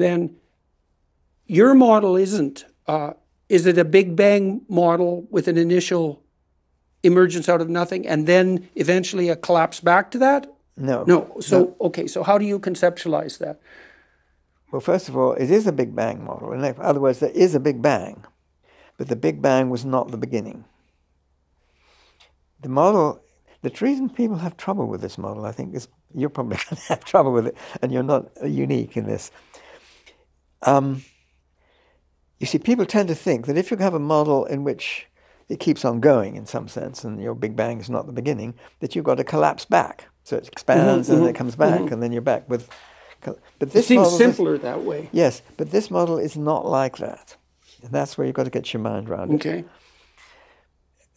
then your model isn't. Uh, is it a Big Bang model with an initial emergence out of nothing and then eventually a collapse back to that? No. No. So, okay, so how do you conceptualize that? Well, first of all, it is a Big Bang model. In other words, there is a Big Bang, but the Big Bang was not the beginning. The model, the reason people have trouble with this model, I think, is you're probably going to have trouble with it, and you're not unique in this. Um, you see, people tend to think that if you have a model in which it keeps on going in some sense, and your Big Bang is not the beginning, that you've got to collapse back. So it expands mm-hmm, and then it comes back, mm-hmm. and then you're back with. But this it seems simpler is, that way. Yes, but this model is not like that, and that's where you've got to get your mind around it. Okay.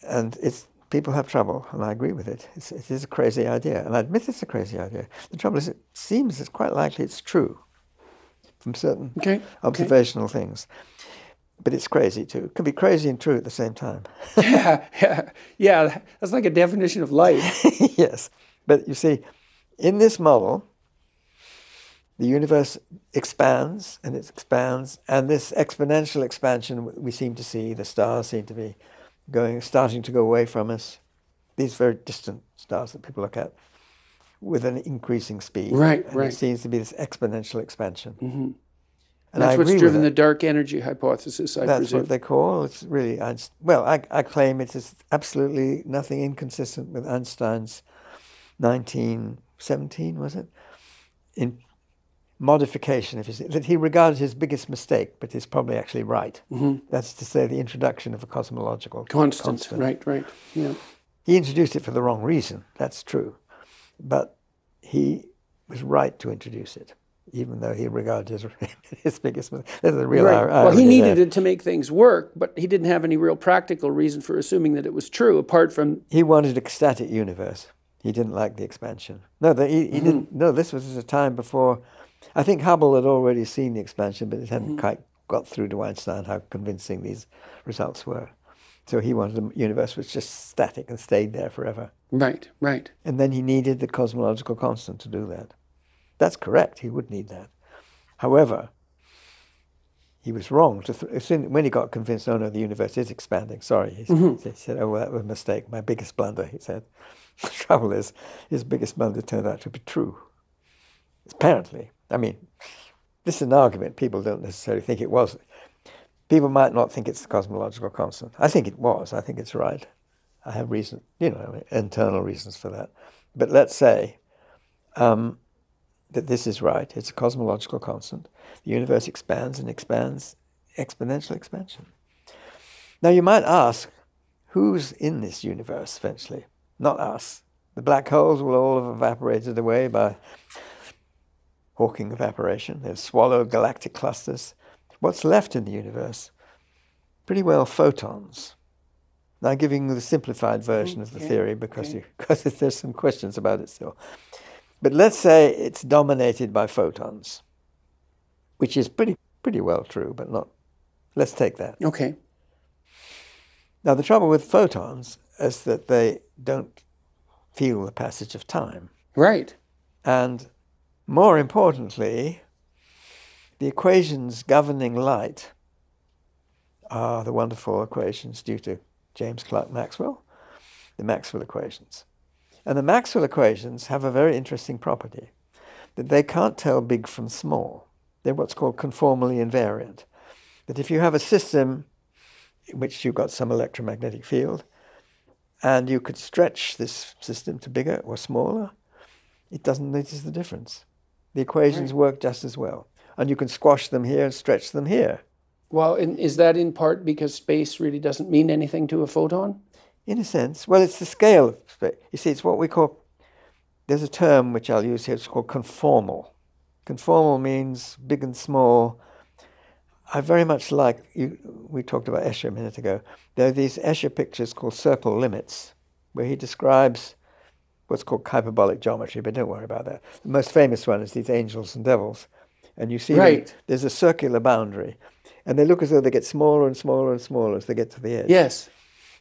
And it's people have trouble, and I agree with it. It's, it is a crazy idea, and I admit it's a crazy idea. The trouble is, it seems it's quite likely it's true from certain okay. observational okay. things but it's crazy too. It can be crazy and true at the same time. yeah, yeah, yeah. That's like a definition of life. yes, but you see, in this model, the universe expands and it expands, and this exponential expansion we seem to see, the stars seem to be going, starting to go away from us. These very distant stars that people look at, with an increasing speed. Right, and right. It seems to be this exponential expansion. Mm-hmm. And that's what's driven the dark energy hypothesis, I that's presume. what they call it's really well. I, I claim it is absolutely nothing inconsistent with Einstein's 1917 was it in modification if you see, that he regarded his biggest mistake, but is probably actually right. Mm-hmm. That's to say, the introduction of a cosmological constant. constant. Right, right. Yeah. He introduced it for the wrong reason. That's true, but he was right to introduce it even though he regarded his, his biggest mistake. There's a real right. Well, he needed it to make things work, but he didn't have any real practical reason for assuming that it was true, apart from he wanted a static universe. He didn't like the expansion. No, the, he, he mm-hmm. didn't. No, this was a time before. I think Hubble had already seen the expansion, but it hadn't mm-hmm. quite got through to Einstein how convincing these results were. So he wanted a universe which was just static and stayed there forever. Right, right. And then he needed the cosmological constant to do that. That's correct. He would need that. However, he was wrong. To th- when he got convinced, oh no, the universe is expanding. Sorry, he, mm-hmm. he said, oh well, that was a mistake. My biggest blunder. He said. The trouble is, his biggest blunder turned out to be true. Apparently, I mean, this is an argument. People don't necessarily think it was. People might not think it's the cosmological constant. I think it was. I think it's right. I have reason, you know, internal reasons for that. But let's say um, that this is right. It's a cosmological constant. The universe expands and expands, exponential expansion. Now you might ask, who's in this universe eventually? Not us. The black holes will all have evaporated away by Hawking evaporation. They've swallowed galactic clusters. What's left in the universe? Pretty well photons. Now, I'm giving the simplified version of the theory because, okay. you, because there's some questions about it still. But let's say it's dominated by photons, which is pretty pretty well true, but not. Let's take that. Okay. Now the trouble with photons is that they don't feel the passage of time. Right. And more importantly, the equations governing light are the wonderful equations due to James Clerk Maxwell, the Maxwell equations. And the Maxwell equations have a very interesting property that they can't tell big from small. They're what's called conformally invariant. That if you have a system in which you've got some electromagnetic field, and you could stretch this system to bigger or smaller, it doesn't notice the difference. The equations right. work just as well. And you can squash them here and stretch them here. Well, is that in part because space really doesn't mean anything to a photon? in a sense. Well, it's the scale of space. You see, it's what we call, there's a term which I'll use here, it's called conformal. Conformal means big and small. I very much like, you, we talked about Escher a minute ago. There are these Escher pictures called circle limits, where he describes what's called hyperbolic geometry, but don't worry about that. The most famous one is these angels and devils. And you see right. there's a circular boundary. And they look as though they get smaller and smaller and smaller as they get to the edge. Yes.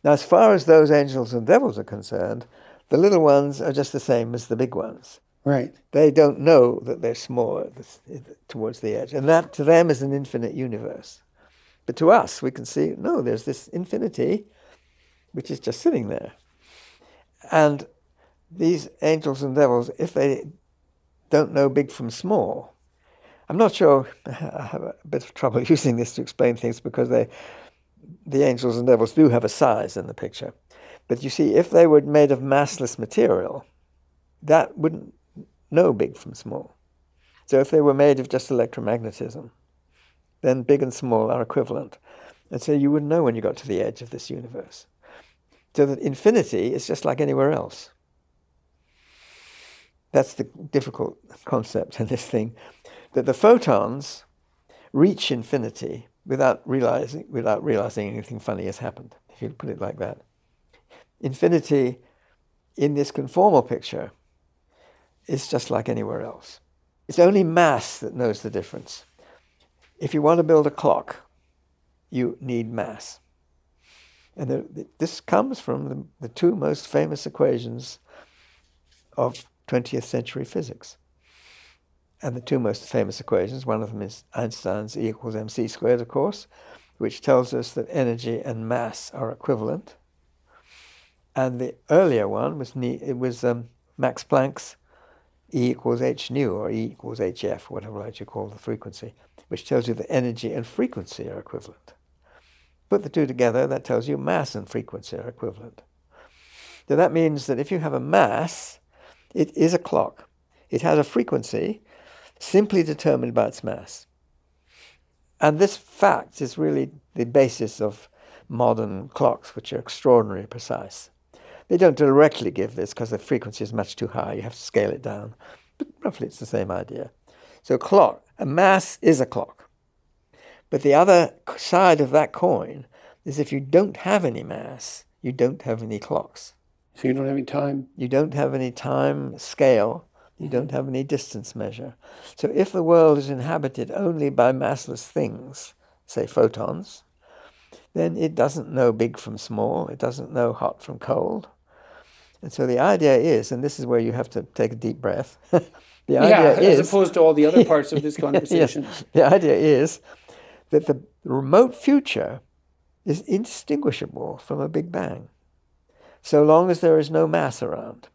Now, as far as those angels and devils are concerned, the little ones are just the same as the big ones. Right. They don't know that they're smaller towards the edge. And that to them is an infinite universe. But to us, we can see, no, there's this infinity which is just sitting there. And these angels and devils, if they don't know big from small, I'm not sure, I have a bit of trouble using this to explain things because they, the angels and devils do have a size in the picture. But you see, if they were made of massless material, that wouldn't know big from small. So if they were made of just electromagnetism, then big and small are equivalent. And so you wouldn't know when you got to the edge of this universe. So that infinity is just like anywhere else. That's the difficult concept in this thing. That the photons reach infinity without realizing without realizing anything funny has happened, if you put it like that. Infinity in this conformal picture is just like anywhere else. It's only mass that knows the difference. If you want to build a clock, you need mass. And the, this comes from the, the two most famous equations of 20th century physics. And the two most famous equations, one of them is Einstein's E equals mc squared, of course, which tells us that energy and mass are equivalent. And the earlier one was it was um, Max Planck's E equals h nu or E equals hf, whatever like you call the frequency, which tells you that energy and frequency are equivalent. Put the two together, that tells you mass and frequency are equivalent. So that means that if you have a mass, it is a clock. It has a frequency simply determined by its mass. And this fact is really the basis of modern clocks, which are extraordinarily precise. They don't directly give this because the frequency is much too high. You have to scale it down. But roughly it's the same idea. So a clock, a mass is a clock. But the other side of that coin is if you don't have any mass, you don't have any clocks. So you don't have any time? You don't have any time scale. You don't have any distance measure. So if the world is inhabited only by massless things, say photons, then it doesn't know big from small. It doesn't know hot from cold. And so the idea is, and this is where you have to take a deep breath. the idea yeah, is, as opposed to all the other parts of this conversation. yes, the idea is that the remote future is indistinguishable from a Big Bang, so long as there is no mass around.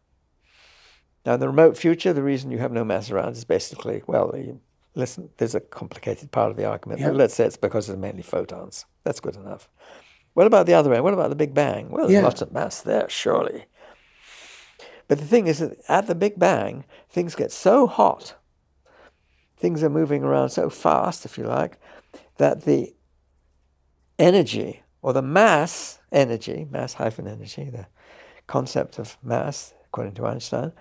Now, in the remote future, the reason you have no mass around is basically, well, you, listen, there's a complicated part of the argument. Yep. let's say it's because there's mainly photons. That's good enough. What about the other end? What about the Big Bang? Well, there's yeah. lots of mass there, surely. But the thing is that at the Big Bang, things get so hot, things are moving around so fast, if you like, that the energy or the mass energy, mass hyphen energy, the concept of mass, according to Einstein,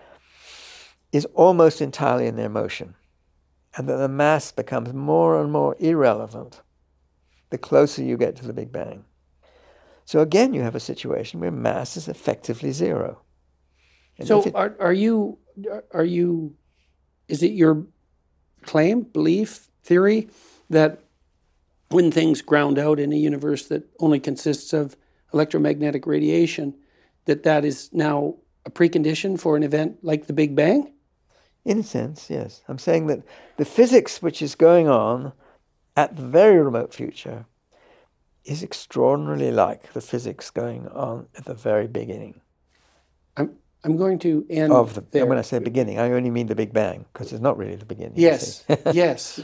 is almost entirely in their motion. And that the mass becomes more and more irrelevant the closer you get to the Big Bang. So again, you have a situation where mass is effectively zero. And so it, are, are you are you is it your claim, belief, theory that when things ground out in a universe that only consists of electromagnetic radiation, that that is now a precondition for an event like the Big Bang? In a sense, yes. I'm saying that the physics which is going on at the very remote future is extraordinarily like the physics going on at the very beginning. I'm, I'm going to end of the. there. When I say beginning, I only mean the Big Bang because it's not really the beginning. Yes, yes.